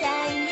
たい